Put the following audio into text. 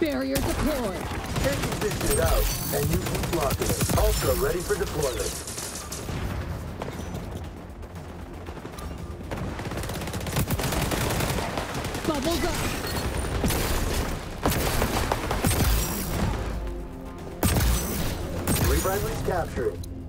Barrier deployed. Taking this dude out, and you keep blocking it. Ultra ready for deployment. Bubbles up. Three friendlies captured.